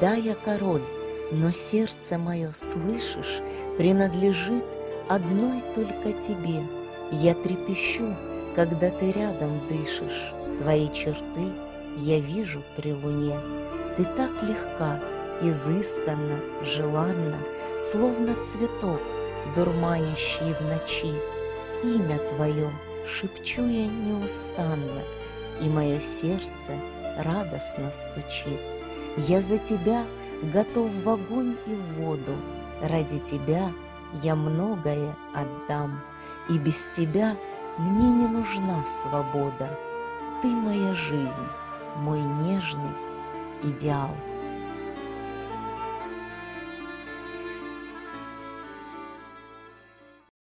Да, я король, но сердце мое, слышишь, принадлежит одной только тебе. Я трепещу, когда ты рядом дышишь, твои черты я вижу при луне. Ты так легка, изысканно, желанна, словно цветок, дурманящий в ночи. Имя твое шепчу я неустанно, и мое сердце радостно стучит. Я за тебя готов в огонь и в воду, ради тебя я многое отдам, и без тебя мне не нужна свобода. Ты моя жизнь, мой нежный идеал.